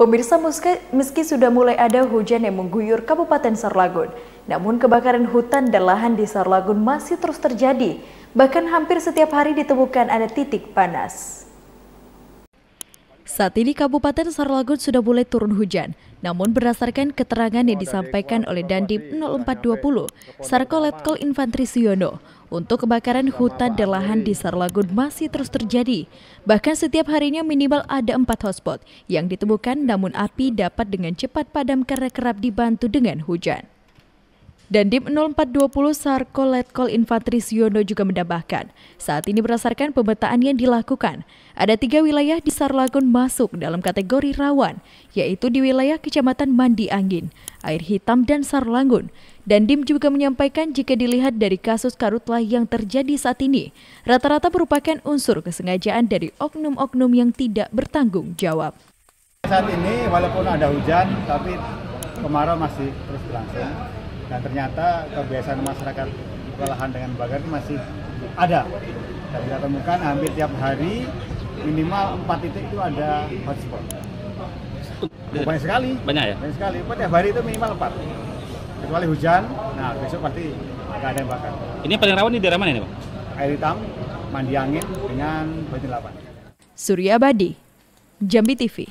Pemirsa meski, meski sudah mulai ada hujan yang mengguyur Kabupaten Sarlagun, namun kebakaran hutan dan lahan di Sarlagun masih terus terjadi. Bahkan hampir setiap hari ditemukan ada titik panas. Saat ini Kabupaten Sarlagun sudah mulai turun hujan, namun berdasarkan keterangan yang disampaikan oleh Dandim 0420, Sarko Letkol Infantri Siono, untuk kebakaran hutan dan lahan di Sarlagun masih terus terjadi. Bahkan setiap harinya minimal ada empat hotspot yang ditemukan namun api dapat dengan cepat padam karena kerap dibantu dengan hujan. Dan Dim 0420 Sarko Letkol Infantri Siono juga menambahkan, saat ini berdasarkan pemetaan yang dilakukan, ada tiga wilayah di Sarlagun masuk dalam kategori rawan, yaitu di wilayah Kecamatan Mandi Angin, Air Hitam, dan Sarlangun. Dan Dim juga menyampaikan jika dilihat dari kasus karutlah yang terjadi saat ini, rata-rata merupakan unsur kesengajaan dari oknum-oknum yang tidak bertanggung jawab. Saat ini walaupun ada hujan, tapi kemarau masih terus berlangsung dan ternyata kebiasaan masyarakat kelelahan dengan bakar itu masih ada. Dan kita temukan hampir tiap hari minimal empat titik itu ada hotspot. Banyak sekali. Banyak ya? Banyak sekali. Tiap hari itu minimal empat. Kecuali hujan nah besok pasti nggak ada yang bakar. Ini paling rawan di daerah mana ini pak? Air hitam mandi angin dengan batu lapan Surya Badi Jambi TV